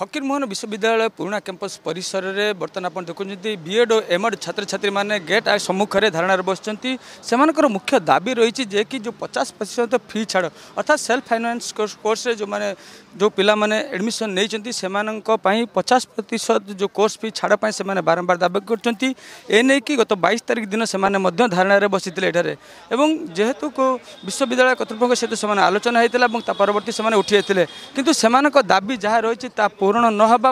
ଫକୀରମୋହନ ବିଶ୍ୱବିଦ୍ୟାଳୟ ପୁରୁଣା କ୍ୟାମ୍ପସ୍ ପରିସରରେ ବର୍ତ୍ତମାନ ଆପଣ ଦେଖୁଛନ୍ତି ବିଏଡ୍ ଓ ଏମ୍ଏଡ୍ ଛାତ୍ରଛାତ୍ରୀମାନେ ଗେଟ୍ ସମ୍ମୁଖରେ ଧାରଣାରେ ବସିଛନ୍ତି ସେମାନଙ୍କର ମୁଖ୍ୟ ଦାବି ରହିଛି ଯେ କି ଯେଉଁ ପଚାଶ ପ୍ରତିଶତ ଫି ଛାଡ଼ ଅର୍ଥାତ୍ ସେଲ୍ଫ ଫାଇନାନ୍ସ କୋର୍ସରେ ଯେଉଁମାନେ ଯେଉଁ ପିଲାମାନେ ଏଡ଼ମିସନ୍ ନେଇଛନ୍ତି ସେମାନଙ୍କ ପାଇଁ ପଚାଶ ପ୍ରତିଶତ ଯେଉଁ କୋର୍ସ ଫି ଛାଡ଼ ପାଇଁ ସେମାନେ ବାରମ୍ବାର ଦାବି କରୁଛନ୍ତି ଏ ନେଇକି ଗତ ବାଇଶ ତାରିଖ ଦିନ ସେମାନେ ମଧ୍ୟ ଧାରଣାରେ ବସିଥିଲେ ଏଠାରେ ଏବଂ ଯେହେତୁ ବିଶ୍ୱବିଦ୍ୟାଳୟ କର୍ତ୍ତୃପକ୍ଷଙ୍କ ସହିତ ସେମାନେ ଆଲୋଚନା ହୋଇଥିଲା ଏବଂ ତା ପରବର୍ତ୍ତୀ ସେମାନେ ଉଠି ଯାଇଥିଲେ କିନ୍ତୁ ସେମାନଙ୍କ ଦାବି ଯାହା ରହିଛି ତା ପୂରଣ ନ ହେବା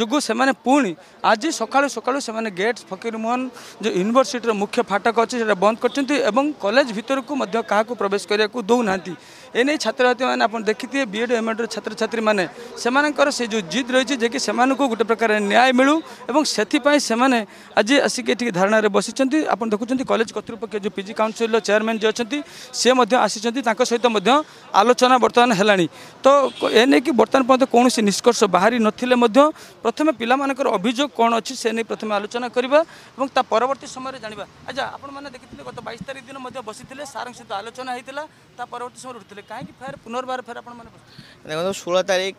ଯୋଗୁଁ ସେମାନେ ପୁଣି ଆଜି ସକାଳୁ ସକାଳୁ ସେମାନେ ଗେଟ୍ ଫକୀରମୋହନ ଯେଉଁ ୟୁନିଭର୍ସିଟିର ମୁଖ୍ୟ ଫାଟକ ଅଛି ସେଇଟା ବନ୍ଦ କରିଛନ୍ତି ଏବଂ କଲେଜ ଭିତରକୁ ମଧ୍ୟ କାହାକୁ ପ୍ରବେଶ କରିବାକୁ ଦେଉନାହାନ୍ତି ଏନେଇ ଛାତ୍ରଛାତ୍ରୀମାନେ ଆପଣ ଦେଖିଥିବେ ବିଏଡ୍ ଏମ୍ଏଡ୍ର ଛାତ୍ରଛାତ୍ରୀମାନେ ସେମାନଙ୍କର ସେ ଯେଉଁ ଜିଦ୍ ରହିଛି ଯେ କି ସେମାନଙ୍କୁ ଗୋଟେ ପ୍ରକାର ନ୍ୟାୟ ମିଳୁ ଏବଂ ସେଥିପାଇଁ ସେମାନେ ଆଜି ଆସିକି ଏଠିକି ଧାରଣାରେ ବସିଛନ୍ତି ଆପଣ ଦେଖୁଛନ୍ତି କଲେଜ କର୍ତ୍ତୃପକ୍ଷ ଯେଉଁ ପିଜି କାଉନସିଲ୍ର ଚେୟାରମ୍ୟାନ୍ ଯିଏ ଅଛନ୍ତି ସେ ମଧ୍ୟ ଆସିଛନ୍ତି ତାଙ୍କ ସହିତ ମଧ୍ୟ ଆଲୋଚନା ବର୍ତ୍ତମାନ ହେଲାଣି ତ ଏ ନେଇକି ବର୍ତ୍ତମାନ ପର୍ଯ୍ୟନ୍ତ କୌଣସି ନିଷ୍କର୍ଷ ବାହାରି ଜାଣିପାରି ନଥିଲେ ମଧ୍ୟ ପ୍ରଥମେ ପିଲାମାନଙ୍କର ଅଭିଯୋଗ କ'ଣ ଅଛି ସେ ନେଇ ପ୍ରଥମେ ଆଲୋଚନା କରିବା ଏବଂ ତା ପରବର୍ତ୍ତୀ ସମୟରେ ଜାଣିବା ଆଚ୍ଛା ଆପଣମାନେ ଦେଖିଥିଲେ ଗତ ବାଇଶ ତାରିଖ ଦିନ ମଧ୍ୟ ବସିଥିଲେ ସାର୍ଙ୍କ ସହିତ ଆଲୋଚନା ହୋଇଥିଲା ତା ପରବର୍ତ୍ତୀ ସମୟରେ ଉଠିଥିଲେ କାହିଁକି ଫେର୍ ପୁନର୍ବାର ଫେର୍ ଆପଣମାନେ ଦେଖନ୍ତୁ ଷୋହଳ ତାରିଖ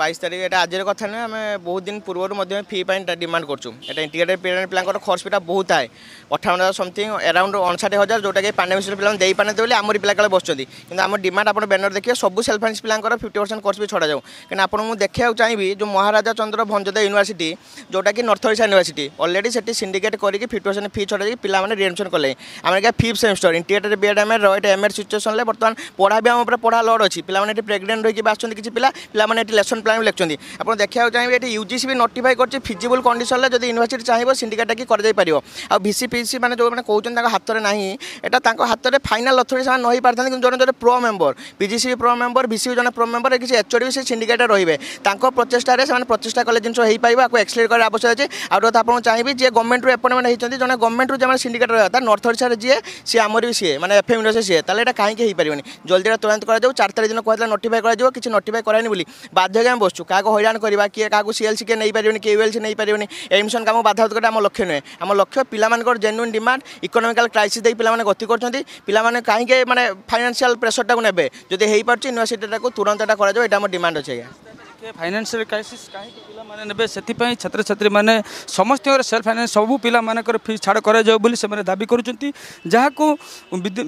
বাইশ তারিখ এটা আজের কথা নয় আমি বহুত দিন পূর্বর মধ্যে ফি পাই ডিমান্ড করছু এটা ইন্টিগ্রেটেড পেমেন্ট প্ল্যানর খরচ পিটা বহুত থাকে অঠাবন হাজার সমথিং এরাউন্ড অনষাঠি হাজার যেটা যেটাকি পাণ্ডেমিক পিলা দেইপারে বলে আমার পিলা কালে বসুচ্ছেন কিন্তু আমার ডিমান্ড আপনার ব্যানর দেখে সব সেলফ ফাইন্স পিলাঙ্কর ফিফটি পরসেন্ট খরচ বি ছড়া যাও কিন্তু আপনার দেখাও চাইবি যে মহারাজা চন্দ্র ভঞ্জদা ইউনিভার্সিটি যেটা কি নর্থ ওড়িশা ইউনিভার্সিটি অলরেডি সেটি সিন্ডিকেট করি ফিফটি পরসেন্ট ফি ছড়া যাই পিলা মানে কলে আমি কে ফিফ সেমিস্টর ইন্টিগ্রেটেড বিএড এম এর এটা এম এর সিচুয়েসনলে বর্তমান পড়া বি আমার পড়া লড অছি পিলা এটি প্রেগনেন্ট রয়েছে আসছেন কিছু পিলা পিলা ପିଲାମାନେ ଏଠି ଲେସନ୍ ପ୍ଲାନ୍ ଲେଖୁଛନ୍ତି ଆପଣ ଦେଖିବାକୁ ଚାହିଁବେ ଏଠି ୟୁ ଜି ସି ବି ନୋଟିଫାଇ କରିଛି ଫିଜିବୁଲ୍ କଣ୍ଡିସନ୍ରେ ଯଦି ୟୁନିଭର୍ସିଟି ଚାହିଁବ ସିଣ୍ଡିକେଟ୍ ଡାକି କରାଯାଇପାରିବ ଆଉ ଭି ସି ମାନେ ଯେଉଁମାନେ କହୁଛନ୍ତି ତାଙ୍କ ହାତରେ ନାହିଁ ଏଇଟା ତାଙ୍କ ହାତରେ ଫାଇନାଲ୍ ଅଥରିଟି ସେମାନେ ନ କିନ୍ତୁ ଜଣେ ଜଣେ pro member P G C ବି ପ୍ରୋ ମେମ୍ବର ଭିସି ବି ଜଣେ ପ୍ରୋ ମେମ୍ବର କିଛି ଏଚ୍ଓଡ଼ି ବି ସେ ସିଣ୍ଡିକେଟ୍ରେ ରହିବେ ତାଙ୍କ ପ୍ରଚେଷ୍ଟାରେ ସେମାନେ ପ୍ରଚେଷ୍ଟା କଲେ ଜିନିଷ ହୋଇପାରିବ ଆକୁ ଏକ୍ସଲେଟ୍ କରିବା ଆବଶ୍ୟକ ଅଛି ଆଉ କଥା ଆପଣଙ୍କୁ ଚାହିଁବି ଯିଏ ଗଭର୍ଣ୍ଣମେଣ୍ଟରୁ ଆପଏଣ୍ଟମେଣ୍ଟ ହୋଇଛନ୍ତି ଜଣେ ଗଭର୍ଣ୍ଣମେଣ୍ଟରୁ ଯେଉଁମାନେ ସିଣ୍ଡିକେଟ୍ ରହିବା ତା ନର୍ଥ ଓଡ଼ିଶାରେ ଯିଏ ସିଏ ଆମର ବି ସିଏ ମାନେ ଏଫ୍ଏମ୍ ୟୁନିଭର୍ସିଟି ସିଏ ତାହେଲେ ଏଇଟା କାହିଁକି ହୋଇପାରିବନି ଜଲ୍ଦି ଏଇଟା ତୁରନ୍ତ କରାଯାଉ ଚାରି ତାରିଖ ଦିନ କୁହାଯାଇଥିଲା ନୋଟିଫାଇ କରାଯିବ କିଛି ନୋଟିଫାଇ କରାଇନି ବୋଲି ବାଧ୍ୟ ଆମେ ବସୁଛୁ କାହାକୁ ହଇରାଣ କରିବା କିଏ କାହାକୁ ସିଏଲ୍ସି କିଏ ନେଇପାରିବେନି କିଏ ୟୁଏଲ୍ସି ନେଇପାରିବେନି ଏଡମିସନ୍ କାମ ବାଧ୍ୟତାକଟା ଆମ ଲକ୍ଷ୍ୟ ନୁହେଁ ଆମ ଲକ୍ଷ୍ୟ ପିଲାମାନଙ୍କର ଜେନ୍ୟୁନ୍ ଡିମାଣ୍ଡ ଇକୋନୋମିକାଲ୍ କ୍ରାଇସିସ୍ ଦେଇ ପିଲାମାନେ ଗତି କରୁଛନ୍ତି ପିଲାମାନେ କାହିଁକି ମାନେ ଫାଇନାନ୍ସିଆଲ୍ ପ୍ରେସରଟାକୁ ନେବେ ଯଦି ହେଇପାରୁଛି ୟୁନିଭର୍ସିଟିଟାକୁ ତୁରନ୍ତ ଏଇଟା କରାଯିବ ଏଇଟା ଆମ ଡିମାଣ୍ଡ ଅଛି ଆଜ୍ଞା फाइनान्सीयल क्राइसीस कहीं ପିଲାମାନେ ନେବେ ସେଥିପାଇଁ ଛାତ୍ରଛାତ୍ରୀମାନେ ସମସ୍ତଙ୍କର ସେଲ୍ଫ ଫାଇନାନ୍ସ ସବୁ ପିଲାମାନଙ୍କର ଫିସ୍ ଛାଡ଼ କରାଯାଉ ବୋଲି ସେମାନେ ଦାବି କରୁଛନ୍ତି ଯାହାକୁ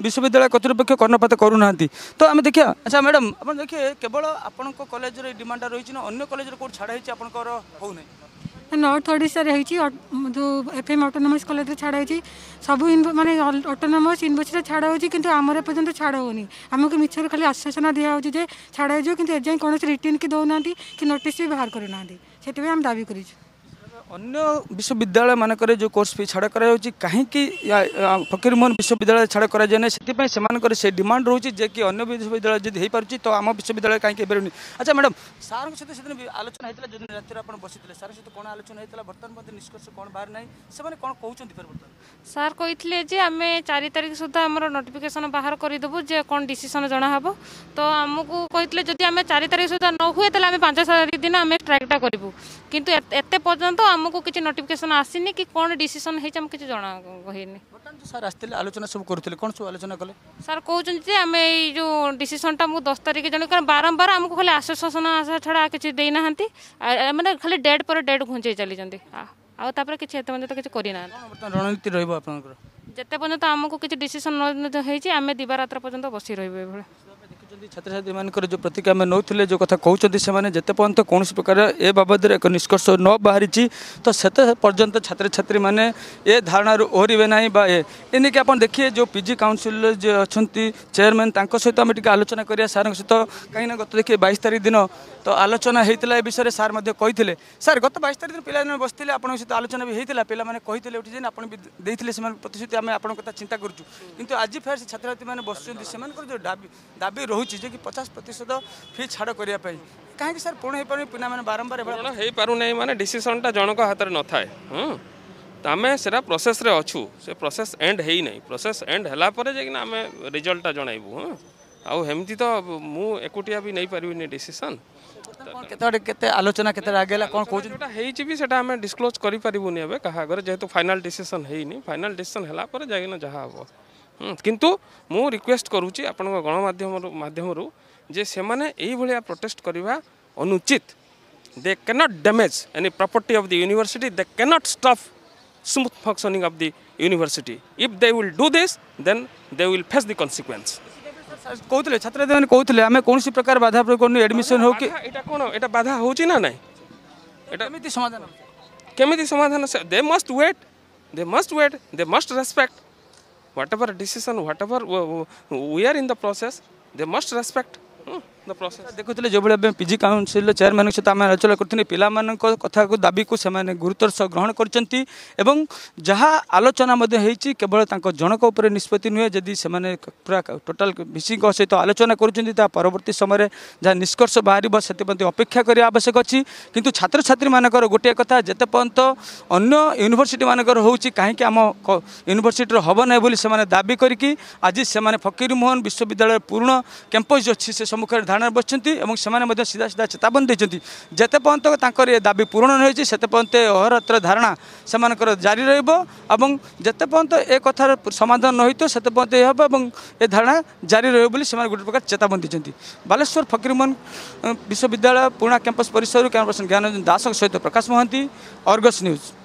ବିଶ୍ୱବିଦ୍ୟାଳୟ କର୍ତ୍ତୃପକ୍ଷ କର୍ଣ୍ଣପାତ କରୁନାହାନ୍ତି ତ ଆମେ ଦେଖିବା ଆଚ୍ଛା ମ୍ୟାଡ଼ାମ୍ ଆପଣ ଦେଖିବେ କେବଳ ଆପଣଙ୍କ କଲେଜରେ ଏଇ ଡିମାଣ୍ଡଟା ରହିଛି ନା ଅନ୍ୟ କଲେଜରେ କେଉଁଠି ଛାଡ଼ ହେଇଛି ଆପଣଙ୍କର ହେଉନାହିଁ নর্থ ওড়িশার হয়েছি ଯେଉଁ ଏଫ୍ଏମ୍ ଅଟୋନମସ୍ କଲେଜରେ ଛାଡ଼ ହେଇଛି ସବୁ ମାନେ ଅଟୋନମସ୍ ୟୁନିଭର୍ସିଟିରେ ଛାଡ଼ ହେଉଛି କିନ୍ତୁ ଆମର ଏପର୍ଯ୍ୟନ୍ତ ଛାଡ଼ ହେଉନି ଆମକୁ ମିଛରେ ଖାଲି ଆଶ୍ୱାସନା ଦିଆହେଉଛି ଯେ ଛାଡ଼ ହେଇଯିବ କିନ୍ତୁ ଏଯାଏଁ କୌଣସି ରିଟର୍ଣ୍ଣ କି ଦେଉନାହାନ୍ତି କି ନୋଟିସ୍ ବି ବାହାର କରୁନାହାନ୍ତି ସେଥିପାଇଁ ଆମେ ଦାବି କରିଛୁ অন্য বিশ্ববিদ্যালয় বিশ্ববিদ্যালয়মানকরে যে কোর্স ফি ছাড় করা যাচ্ছে কাহিঁকি ফকিরমোহন বিশ্ববিদ্যালয় ছাড় করা যায় না সেপাই সেমানকর সেই ডিমান্ড রয়েছে যে কি অন্য বিশ্ববিদ্যালয় যদি হয়ে হয়েপারুছি তো আমার বিশ্ববিদ্যালয় কাহিঁকি হইপারুনি আচ্ছা ম্যাডাম স্যারଙ୍କ সହିତ সেদিন আলোচনা হয়েছিল যেদিন রাতে আপনার বসিলে স্যার সহ কোণ আলোচনা হয়েছিল বর্তমান মধ্যে নিষ্কর্ষ কোণ বাহার নাই সে কোণ কৌছেন বর্তমান স্যার কইলে যে আমি চারি তারিখ সুদ্ধা আমার নোটিফিকেসন বাহার করে দেবু যে কোণ ডিসিশন জনা হব তো আমি কইলে যদি আমি চারি তারিখ সুদ্ধা ন হুয়ে তাহলে আমি পাঁচ তারিখ দিন আমি স্ট্রাইকটা করবু কিন্তু এতে পর্যন্ত আমার आमको किसी नोटिफिकेसन आसनी कि कौन डिसीसन होती आम जना होनी सार आलोचना सब करूँ कौन सब आलोचना कले सार कहते आम जो डिसीसनटा आमको दस तारीख जन कारण बारंबार आमको खाली आश्वासन आशा छड़ा किसी देना मैंने खाली डेट पर डेट घुंचे चली आपर किसी रणनीति रहा आप যেতে পর্যন্ত আমাকে কিছু ডিসিশন হয়েছে আমি দিবারাত্র পর্যন্ত বসি ছাত্রছাত্রী ମାନଙ୍କର ଯେଉଁ ପ୍ରତିକ୍ରିୟା ନେଉଥିଲେ ଯେଉଁ କଥା କହୁଛନ୍ତି ସେମାନେ ଯେତେ ପର୍ଯ୍ୟନ୍ତ କୌଣସି ପ୍ରକାର ଏ ବାବଦରେ ଏକ ନିଷ୍କର୍ଷ ନ ବାହାରିଛି ତ ସେତେ ପର୍ଯ୍ୟନ୍ତ ଛାତ୍ରଛାତ୍ରୀମାନେ ଏ ଧାରଣାରୁ ଓହରିବେ ନାହିଁ ବା ଏ ଏନିକି ଆପଣ ଦେଖିବେ ଯେଉଁ ପି ଜି କାଉନସିଲ୍ର ଯିଏ ଅଛନ୍ତି ଚେୟାରମ୍ୟାନ୍ ତାଙ୍କ ସହିତ ଆମେ ଟିକେ ଆଲୋଚନା କରିବା ସାର୍ଙ୍କ ସହିତ କାହିଁକିନା ଗତ ଦେଖିବେ ବାଇଶ ତାରିଖ ଦିନ ତ ଆଲୋଚନା ହେଇଥିଲା ଏ ବିଷୟରେ ସାର୍ ମଧ୍ୟ କହିଥିଲେ ସାର୍ ଗତ ବାଇଶ ତାରିଖ ଦିନ ପିଲାମାନେ ବସିଥିଲେ ଆପଣଙ୍କ ସହିତ ଆଲୋଚନା ବି ହେଇଥିଲା ପିଲାମାନେ କହିଥିଲେ ଉଠି ଯେ ଆପଣ ବି ଦେଇଥିଲେ ସେମାନଙ୍କ ପ୍ରତିଶ୍ରୁତି ଆମେ ଆପଣଙ୍କ କଥା ଚିନ୍ତା କରୁଛୁ କିନ୍ତୁ ଆଜି ଫେର୍ ସେ ଛାତ୍ରଛାତ୍ରୀମାନେ ବସୁଛନ୍ତି ସେମାନଙ୍କର ଯେଉଁ ଦାବି ଦାବି ରହୁଛି ᱡᱮᱜᱤ 50% ફી ଛાડ কৰিয়া পাই কাহে কি স্যার পোণ হৈ পৰি পিᱱামানি বৰম্বাৰ এবাৰ পোণ হৈ পৰু নাই মানে ডিসিশনটা জোনক হাতৰ নথায়ে হুম তামে seta process ৰে আছো সে process end হৈ নাই process end হলা পৰে যে কি না আমি ৰিজাল্টটা জনাইব আউ হেমতি তো মু একোটিয়া ବି নাই পৰিবি নি ডিসিশন কোন কিতা কিতা আলোচনা কিতা আগেলা কোন কোৱে হেই চিবি seta আমি ডিসক্লোজ কৰি পৰিবো নি এবে কহা কৰে যেতো ফাইনাল ডিসিশন হৈ নাই ফাইনাল ডিসিশন হলা পৰে জাগে না জহা হব हम्म, किंतु मु रिक्वेस्ट करुच्ची आप गणमाध्यम मध्यम जे से प्रोटेस्ट करवा अनुचित they cannot damage any property of the university they cannot stop smooth functioning of the university if they will do this then they will face the consequence कहते छात्र मैंने कहते आम कौन प्रकार बाधा प्रयोग करडमिशन हो कि बाधा हो ना ना समाधान समाधान they must wait they must wait they must respect whatever decision, whatever uh, uh, we are in the process, they must respect. Hmm. ଦେଖୁଥିଲେ ଯେଉଁଭଳି ଭାବେ ପି ଜି କାଉନସିଲ୍ର ଚେୟାରମ୍ୟାନଙ୍କ ସହିତ ଆମେ ଆଲୋଚନା କରୁଥିଲେ ପିଲାମାନଙ୍କ କଥାକୁ ଦାବିକୁ ସେମାନେ ଗୁରୁତ୍ୱର ସହ ଗ୍ରହଣ କରିଛନ୍ତି ଏବଂ ଯାହା ଆଲୋଚନା ମଧ୍ୟ ହେଇଛି କେବଳ ତାଙ୍କ ଜଣଙ୍କ ଉପରେ ନିଷ୍ପତ୍ତି ନୁହେଁ ଯଦି ସେମାନେ ପୁରା ଟୋଟାଲ ଭିସିଙ୍କ ସହିତ ଆଲୋଚନା କରୁଛନ୍ତି ତା ପରବର୍ତ୍ତୀ ସମୟରେ ଯାହା ନିଷ୍କର୍ଷ ବାହାରିବ ସେଥିପ୍ରତି ଅପେକ୍ଷା କରିବା ଆବଶ୍ୟକ ଅଛି କିନ୍ତୁ ଛାତ୍ରଛାତ୍ରୀମାନଙ୍କର ଗୋଟିଏ କଥା ଯେତେ ପର୍ଯ୍ୟନ୍ତ ଅନ୍ୟ ୟୁନିଭର୍ସିଟିମାନଙ୍କର ହେଉଛି କାହିଁକି ଆମ ୟୁନିଭର୍ସିଟିର ହେବ ନାହିଁ ବୋଲି ସେମାନେ ଦାବି କରିକି ଆଜି ସେମାନେ ଫକୀରମୋହନ ବିଶ୍ୱବିଦ୍ୟାଳୟର ପୁରୁଣା କ୍ୟାମ୍ପସ୍ ଅଛି ସେ ସମ୍ମୁଖରେ ଧାରଣାରେ ବସିଛନ୍ତି ଏବଂ ସେମାନେ ମଧ୍ୟ ସିଧାସିଧା ଚେତାବନୀ ଦେଇଛନ୍ତି ଯେତେ ପର୍ଯ୍ୟନ୍ତ ତାଙ୍କର ଏ ଦାବି ପୂରଣ ହୋଇଛି ସେତେ ପର୍ଯ୍ୟନ୍ତ ଏ ଅହରତ୍ର ଧାରଣା ସେମାନଙ୍କର ଜାରି ରହିବ ଏବଂ ଯେତେ ପର୍ଯ୍ୟନ୍ତ ଏ କଥାର ସମାଧାନ ନ ହୋଇଥିବ ସେତେ ପର୍ଯ୍ୟନ୍ତ ଏ ହେବ ଏବଂ ଏ ଧାରଣା ଜାରି ରହିବ ବୋଲି ସେମାନେ ଗୋଟେ ପ୍ରକାର ଚେତାବନୀ ଦେଇଛନ୍ତି ବାଲେଶ୍ୱର ଫକୀରମୋହନ ବିଶ୍ୱବିଦ୍ୟାଳୟ ପୁରୁଣା କ୍ୟାମ୍ପସ୍ ପରିସରରୁ କ୍ୟାମ୍ପସ୍ ଜ୍ଞାନରଞ୍ଜନ ଦାସଙ୍କ ସହିତ ପ୍ରକାଶ ମହାନ୍ତି ଅର୍ଗସ୍ ନ୍ୟୁଜ୍